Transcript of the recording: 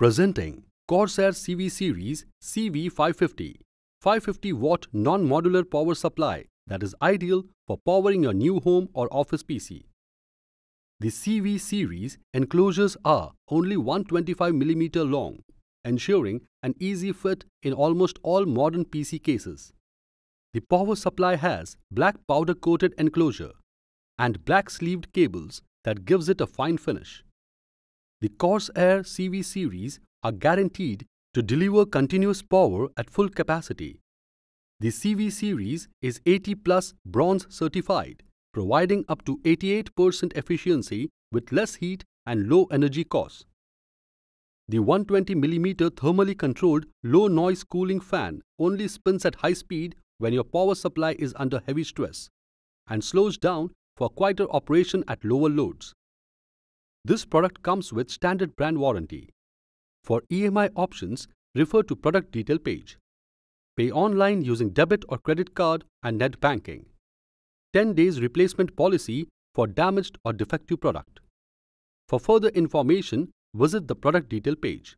Presenting Corsair CV Series CV550 550 watt non-modular power supply that is ideal for powering your new home or office PC. The CV series enclosures are only 125mm long, ensuring an easy fit in almost all modern PC cases. The power supply has black powder coated enclosure and black sleeved cables that gives it a fine finish. The Corsair CV series are guaranteed to deliver continuous power at full capacity. The CV series is 80 plus bronze certified, providing up to 88% efficiency with less heat and low energy costs. The 120mm thermally controlled low noise cooling fan only spins at high speed when your power supply is under heavy stress and slows down for quieter operation at lower loads. This product comes with standard brand warranty. For EMI options, refer to product detail page. Pay online using debit or credit card and net banking. 10 days replacement policy for damaged or defective product. For further information, visit the product detail page.